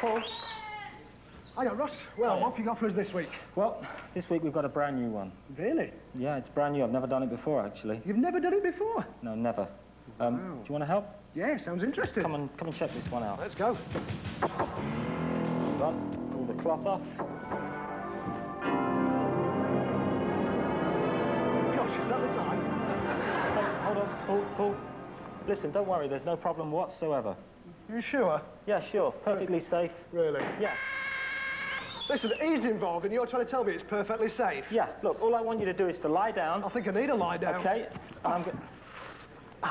Paul? Hiya, Russ. Well, Hiya. what have you got for us this week? Well, this week we've got a brand new one. Really? Yeah, it's brand new. I've never done it before, actually. You've never done it before? No, never. Um, Wow. Do you want to help? Yeah, sounds interesting. Come and come and check this one out. Let's go. On. Pull the cloth off. Listen, don't worry. There's no problem whatsoever. You sure? Yeah, sure. Perfectly safe. Really? Yeah. Listen, he's involved and you're trying to tell me it's perfectly safe. Yeah. Look, all I want you to do is to lie down. I think I need a lie down. Okay. I'm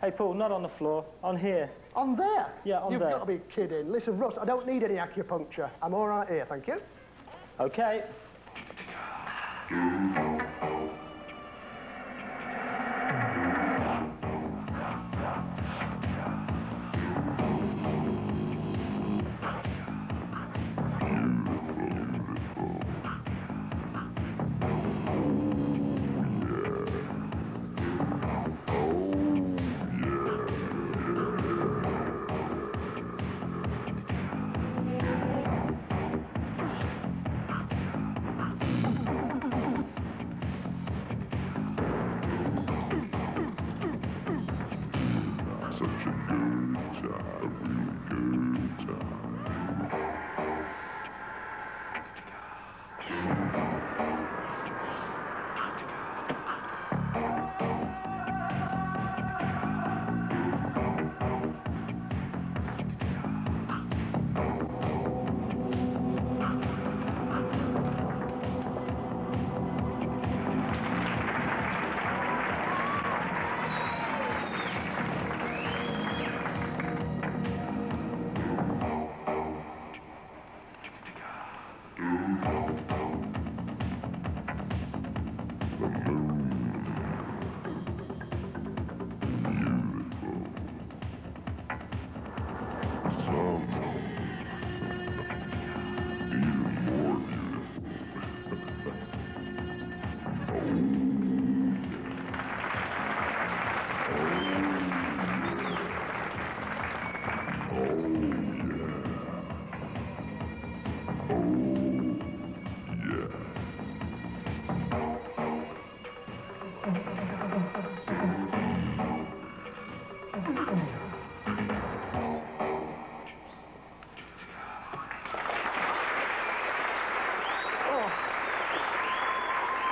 Hey, Paul, not on the floor. On here. On there? Yeah, on there. You've got to be kidding. Listen, Russ, I don't need any acupuncture. I'm all right here, thank you. Okay. Good time, good time. Oh,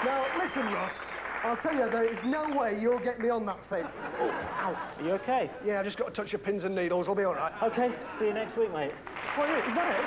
Now, listen, Russ. I'll tell you, there is no way you'll get me on that thing. Are you okay? Yeah, I just got to touch your pins and needles. I'll be all right. Okay. See you next week, mate. Yeah, is that it?